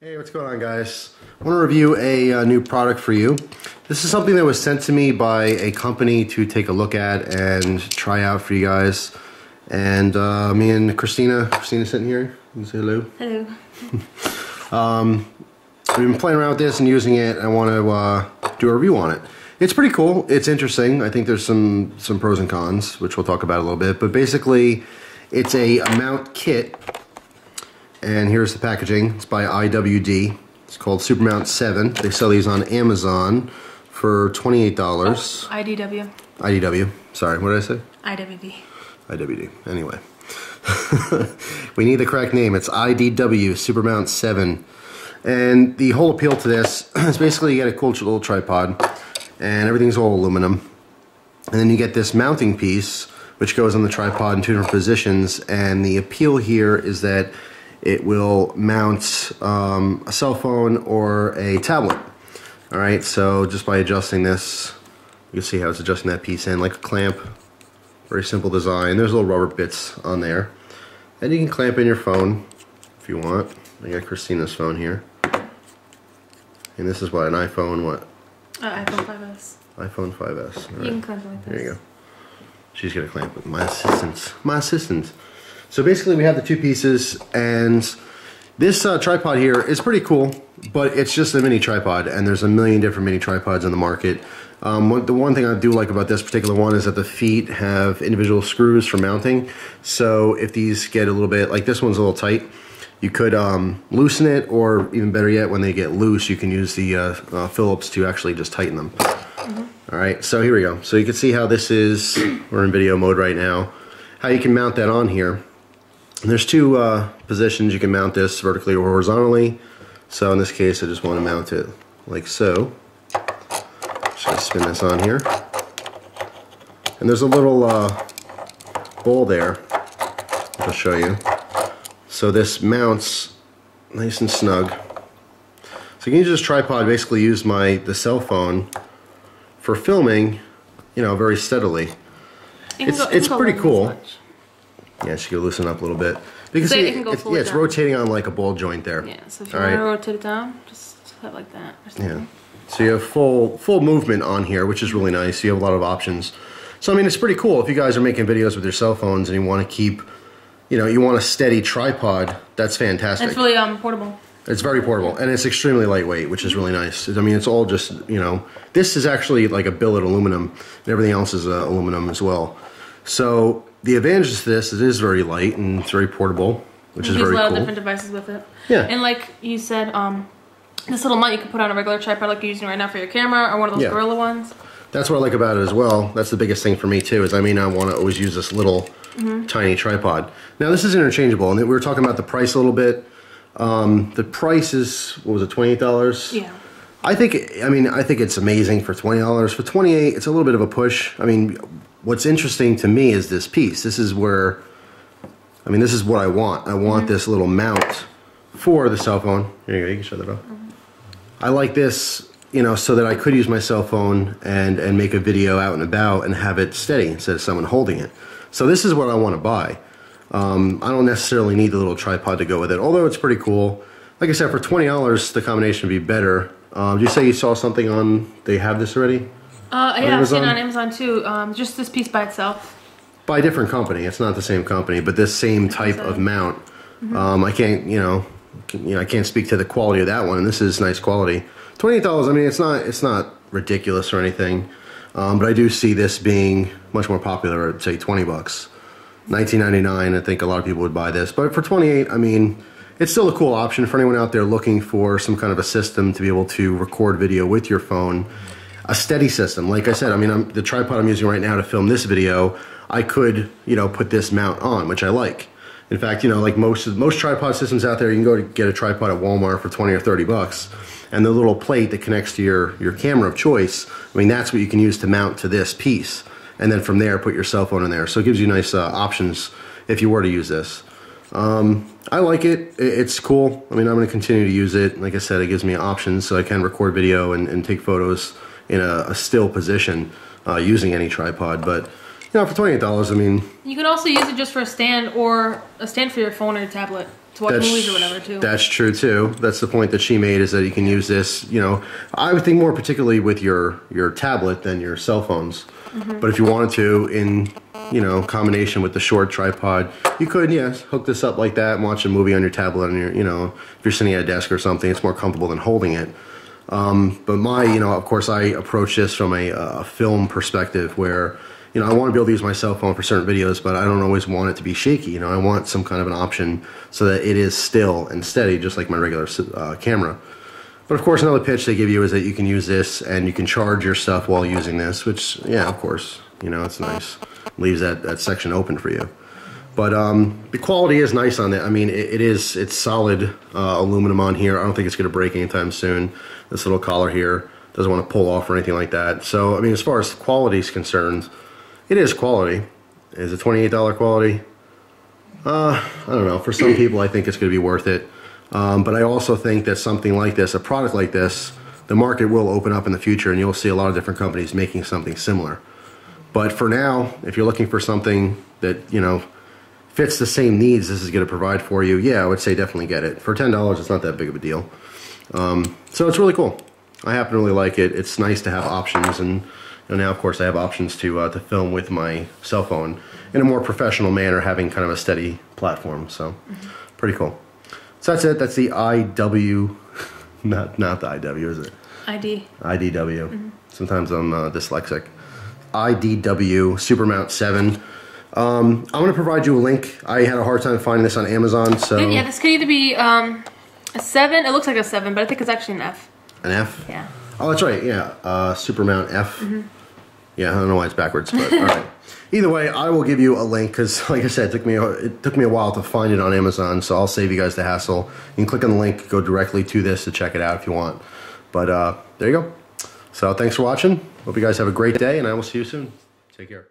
Hey, what's going on guys? I want to review a, uh, new product for you. This is something that was sent to me by a company to take a look at and try out for you guys. And uh, me and Christina, Christina sitting here, you can say hello. Hello. um, we've been playing around with this and using it. I want to uh, do a review on it. It's pretty cool. It's interesting. I think there's some, some pros and cons, which we'll talk about a little bit. But basically, it's a mount kit and here's the packaging. It's by IWD. It's called Supermount 7. They sell these on Amazon for $28. Oh, IDW. IDW. Sorry, what did I say? IWD. IWD. Anyway. we need the correct name. It's IDW, Supermount 7. And the whole appeal to this is basically you get a cool little tripod and everything's all aluminum. And then you get this mounting piece which goes on the tripod in two different positions and the appeal here is that it will mount um, a cell phone or a tablet. All right, so just by adjusting this, you can see how it's adjusting that piece in like a clamp. Very simple design. There's little rubber bits on there. And you can clamp in your phone if you want. I got Christina's phone here. And this is what, an iPhone what? Uh, iPhone 5S. iPhone 5S. Right. You can clamp it like this. There you go. She's gonna clamp with my assistant. My assistant. So basically we have the two pieces and this uh, tripod here is pretty cool, but it's just a mini tripod and there's a million different mini tripods on the market. Um, the one thing I do like about this particular one is that the feet have individual screws for mounting. So if these get a little bit, like this one's a little tight, you could um, loosen it or even better yet, when they get loose, you can use the uh, uh, Phillips to actually just tighten them. Mm -hmm. All right, so here we go. So you can see how this is, we're in video mode right now, how you can mount that on here. And there's two uh, positions you can mount this vertically or horizontally. So in this case, I just want to mount it like so. Just gonna spin this on here. And there's a little uh, bowl there. I'll show you. So this mounts nice and snug. So you can use this tripod, basically use my the cell phone for filming, you know, very steadily. It's, it's pretty cool. Yeah, she could loosen up a little bit. Because so it can go it's, yeah, it's rotating on like a ball joint there. Yeah, so if you All want right. to rotate it down, just like that Yeah. So you have full full movement on here, which is really nice. You have a lot of options. So I mean, it's pretty cool if you guys are making videos with your cell phones and you want to keep, you know, you want a steady tripod. That's fantastic. It's really um, portable. It's very portable and it's extremely lightweight, which is really nice. I mean, it's all just you know, this is actually like a billet aluminum, and everything else is uh, aluminum as well. So the advantage to this, is it is very light and it's very portable, which you is very cool. use a lot of different devices with it. Yeah. And like you said, um, this little mount you can put on a regular tripod like you're using right now for your camera or one of those yeah. Gorilla ones. That's what I like about it as well. That's the biggest thing for me too, is I mean I want to always use this little mm -hmm. tiny tripod. Now this is interchangeable, and we were talking about the price a little bit. Um, the price is, what was it, $28? Yeah. I think, I mean, I think it's amazing for $20. For 28 it's a little bit of a push. I mean, what's interesting to me is this piece. This is where, I mean, this is what I want. I want mm -hmm. this little mount for the cell phone. Here you go, you can shut that off. Mm -hmm. I like this, you know, so that I could use my cell phone and, and make a video out and about and have it steady instead of someone holding it. So this is what I want to buy. Um, I don't necessarily need the little tripod to go with it, although it's pretty cool. Like I said, for $20, the combination would be better. Um, did you say you saw something on, they have this already? Uh, yeah, I've seen it on Amazon too. Um, just this piece by itself. By a different company. It's not the same company, but this same type of mount. Mm -hmm. um, I can't, you know, you know, I can't speak to the quality of that one, and this is nice quality. Twenty-eight dollars. I mean, it's not, it's not ridiculous or anything, um, but I do see this being much more popular at say twenty bucks. 1999 I think a lot of people would buy this but for 28 I mean it's still a cool option for anyone out there looking for some kind of a system to be able to record video with your phone a steady system. Like I said, I mean, I'm, the tripod I'm using right now to film this video, I could, you know, put this mount on, which I like. In fact, you know, like most most tripod systems out there, you can go to get a tripod at Walmart for 20 or 30 bucks. And the little plate that connects to your, your camera of choice, I mean, that's what you can use to mount to this piece. And then from there, put your cell phone in there. So it gives you nice uh, options if you were to use this. Um, I like it. It's cool. I mean, I'm going to continue to use it. Like I said, it gives me options so I can record video and, and take photos in a, a still position uh, using any tripod. But you know, for twenty eight dollars, I mean, you can also use it just for a stand or a stand for your phone or your tablet to watch movies or whatever too. That's true too. That's the point that she made is that you can use this. You know, I would think more particularly with your your tablet than your cell phones. Mm-hmm. But if you wanted to, in you know combination with the short tripod, you could yes hook this up like that and watch a movie on your tablet on your you know if you're sitting at a desk or something, it's more comfortable than holding it. Um, but my you know of course I approach this from a uh, film perspective where you know, I want to be able to use my cell phone for certain videos, but I don't always want it to be shaky. You know, I want some kind of an option so that it is still and steady, just like my regular uh, camera. But of course, another pitch they give you is that you can use this and you can charge your stuff while using this, which, yeah, of course, you know, it's nice. Leaves that, that section open for you. But um, the quality is nice on it. I mean, it, it is, it's solid uh, aluminum on here. I don't think it's going to break anytime soon. This little collar here doesn't want to pull off or anything like that. So, I mean, as far as quality is concerned, it is quality. Is it $28 quality? Uh, I don't know. For some people, I think it's going to be worth it. Um, but I also think that something like this, a product like this, the market will open up in the future and you'll see a lot of different companies making something similar. But for now, if you're looking for something that, you know, fits the same needs this is going to provide for you, yeah, I would say definitely get it. For $10, it's not that big of a deal. Um, so it's really cool. I happen to really like it. It's nice to have options and and now, of course, I have options to uh, to film with my cell phone in a more professional manner, having kind of a steady platform. So, pretty cool. So that's it. That's the IW, not not the IW, is it? ID. IDW. Mm-hmm. Sometimes I'm uh, dyslexic. IDW Supermount Seven. Um, I'm going to provide you a link. I had a hard time finding this on Amazon, so yeah, this could either be um, a seven. It looks like a seven, but I think it's actually an F. An F. Yeah. Oh, that's right. Yeah, uh, Supermount F. Mm-hmm. Yeah, I don't know why it's backwards, but all right. Either way, I will give you a link because, like I said, it took me a, it took me a while to find it on Amazon. So I'll save you guys the hassle. You can click on the link, go directly to this to check it out if you want. But uh, there you go. So thanks for watching. Hope you guys have a great day, and I will see you soon. Take care.